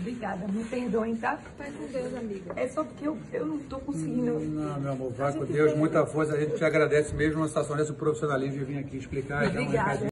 Obrigada, me perdoem, tá? Vai com Deus, amiga. É só porque eu, eu não estou conseguindo. Não, meu amor, vai com Deus, muita força. A gente te agradece mesmo uma situação dessa, o profissionalismo de vir aqui explicar. Obrigada.